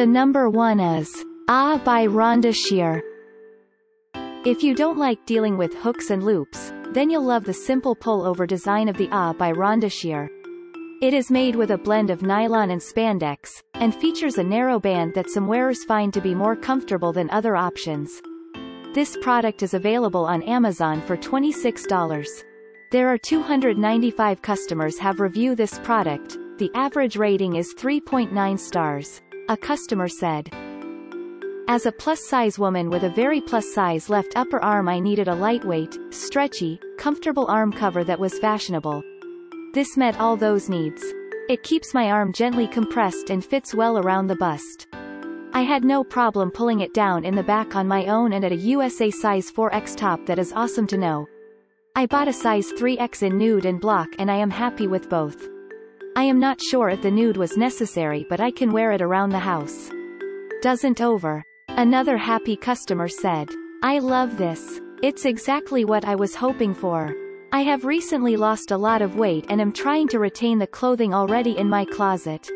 The number one is Ah by Rhonda Shear. If you don't like dealing with hooks and loops, then you'll love the simple pull-over design of the Ah by Rhonda Shear. It is made with a blend of nylon and spandex, and features a narrow band that some wearers find to be more comfortable than other options. This product is available on Amazon for $26. There are 295 customers have review this product, the average rating is 3.9 stars. A customer said. As a plus-size woman with a very plus-size left upper arm I needed a lightweight, stretchy, comfortable arm cover that was fashionable. This met all those needs. It keeps my arm gently compressed and fits well around the bust. I had no problem pulling it down in the back on my own and at a USA size 4X top that is awesome to know. I bought a size 3X in nude and block and I am happy with both. I am not sure if the nude was necessary but I can wear it around the house. Doesn't over. Another happy customer said. I love this. It's exactly what I was hoping for. I have recently lost a lot of weight and am trying to retain the clothing already in my closet.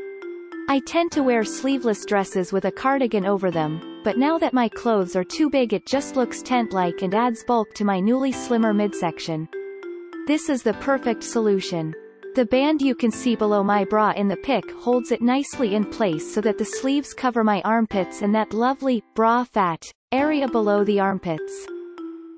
I tend to wear sleeveless dresses with a cardigan over them, but now that my clothes are too big it just looks tent-like and adds bulk to my newly slimmer midsection. This is the perfect solution. The band you can see below my bra in the pic holds it nicely in place so that the sleeves cover my armpits and that lovely, bra fat, area below the armpits.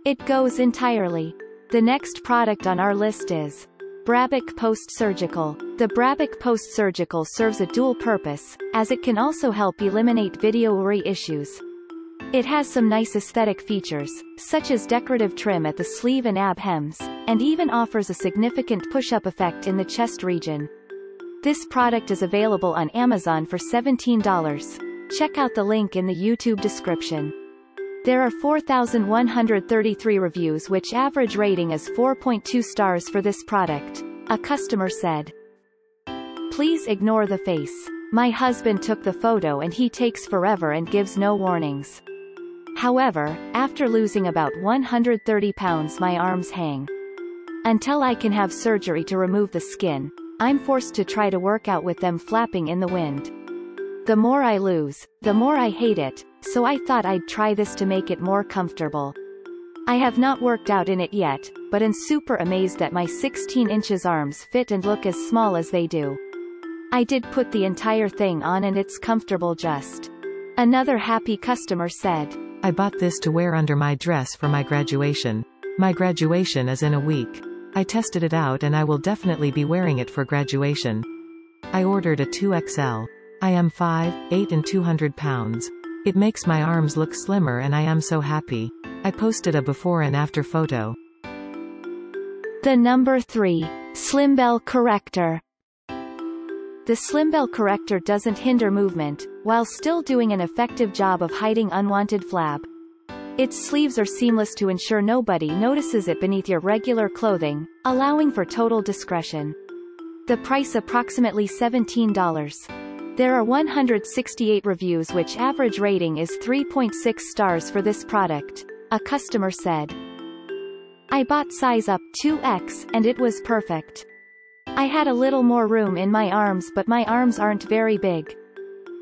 It goes entirely. The next product on our list is Brabic Post-Surgical. The Brabic Post-Surgical serves a dual purpose, as it can also help eliminate video issues. It has some nice aesthetic features, such as decorative trim at the sleeve and ab hems, and even offers a significant push-up effect in the chest region. This product is available on Amazon for $17. Check out the link in the YouTube description. There are 4,133 reviews which average rating is 4.2 stars for this product. A customer said. Please ignore the face. My husband took the photo and he takes forever and gives no warnings. However, after losing about 130 pounds my arms hang. Until I can have surgery to remove the skin, I'm forced to try to work out with them flapping in the wind. The more I lose, the more I hate it, so I thought I'd try this to make it more comfortable. I have not worked out in it yet, but am super amazed that my 16 inches arms fit and look as small as they do. I did put the entire thing on and it's comfortable just. Another happy customer said. I bought this to wear under my dress for my graduation. My graduation is in a week. I tested it out and I will definitely be wearing it for graduation. I ordered a 2XL. I am 5, 8 and 200 pounds. It makes my arms look slimmer and I am so happy. I posted a before and after photo. The number 3. Slimbelle Corrector. The Slimbelle Corrector doesn't hinder movement, while still doing an effective job of hiding unwanted flab. Its sleeves are seamless to ensure nobody notices it beneath your regular clothing, allowing for total discretion. The price approximately $17. There are 168 reviews which average rating is 3.6 stars for this product. A customer said. I bought size up 2X and it was perfect. I had a little more room in my arms but my arms aren't very big.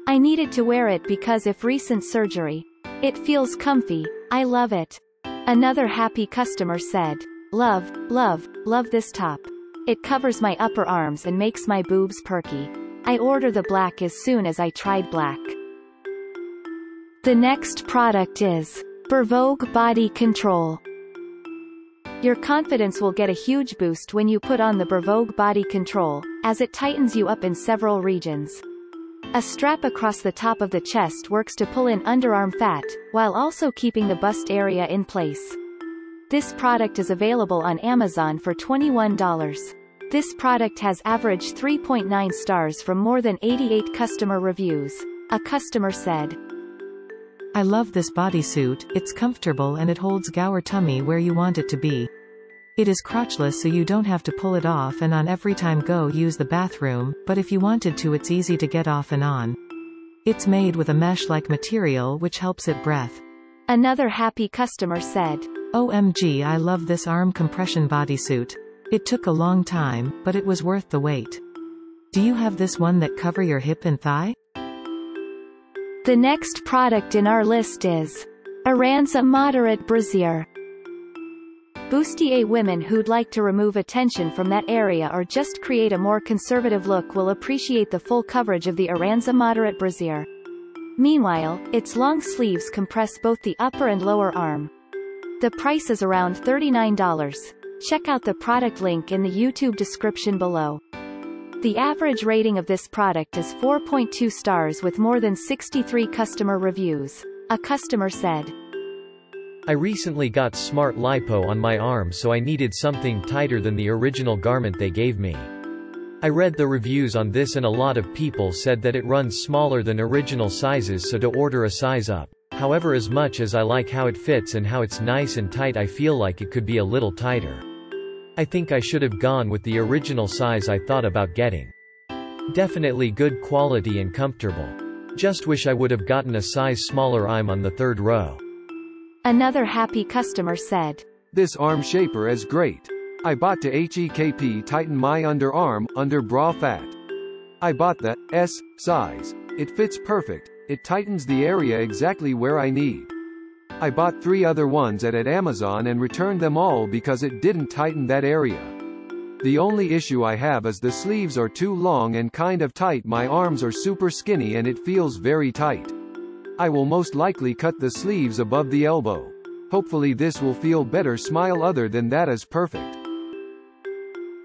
I needed to wear it because if recent surgery. It feels comfy, I love it. Another happy customer said. Love, love, love this top. It covers my upper arms and makes my boobs perky. I order the black as soon as I tried black. The next product is Burvogue Body Control. Your confidence will get a huge boost when you put on the Burvogue Body Control, as it tightens you up in several regions. A strap across the top of the chest works to pull in underarm fat, while also keeping the bust area in place. This product is available on Amazon for $21. This product has averaged 3.9 stars from more than 88 customer reviews. A customer said. I love this bodysuit, it's comfortable and it holds Gower tummy where you want it to be. It is crotchless so you don't have to pull it off and on every time go use the bathroom, but if you wanted to it's easy to get off and on. It's made with a mesh-like material which helps it breath. Another happy customer said. OMG I love this arm compression bodysuit. It took a long time, but it was worth the wait. Do you have this one that cover your hip and thigh? The next product in our list is Aranza Moderate Brassiere. Bustier women who'd like to remove attention from that area or just create a more conservative look will appreciate the full coverage of the Aranza Moderate Brassiere. Meanwhile, its long sleeves compress both the upper and lower arm. The price is around $39. Check out the product link in the YouTube description below. The average rating of this product is 4.2 stars with more than 63 customer reviews. A customer said, I recently got smart lipo on my arm so I needed something tighter than the original garment they gave me. I read the reviews on this and a lot of people said that it runs smaller than original sizes so to order a size up. However as much as I like how it fits and how it's nice and tight I feel like it could be a little tighter. I think I should have gone with the original size I thought about getting. Definitely good quality and comfortable. Just wish I would have gotten a size smaller I'm on the third row. Another happy customer said, This arm shaper is great. I bought to HEKP tighten my underarm, under bra fat. I bought the S size. It fits perfect. It tightens the area exactly where I need. I bought three other ones at, at Amazon and returned them all because it didn't tighten that area. The only issue I have is the sleeves are too long and kind of tight my arms are super skinny and it feels very tight. I will most likely cut the sleeves above the elbow. Hopefully this will feel better smile other than that is perfect.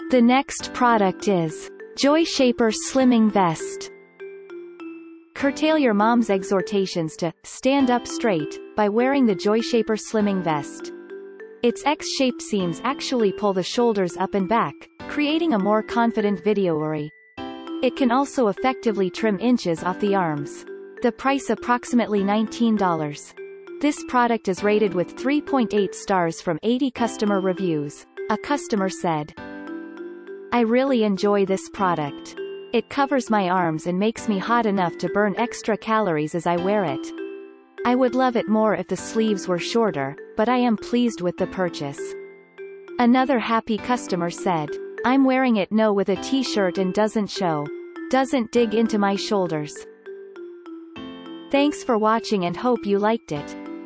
The next product is Joyshaper Slimming Vest. Curtail your mom's exhortations to stand up straight by wearing the Joyshaper Slimming Vest. Its X-shaped seams actually pull the shoulders up and back, creating a more confident video worry. It can also effectively trim inches off the arms. The price approximately $19. This product is rated with 3.8 stars from 80 customer reviews. A customer said, I really enjoy this product. It covers my arms and makes me hot enough to burn extra calories as I wear it. I would love it more if the sleeves were shorter, but I am pleased with the purchase. Another happy customer said, I'm wearing it no with a t-shirt and doesn't show. Doesn't dig into my shoulders. Thanks for watching and hope you liked it.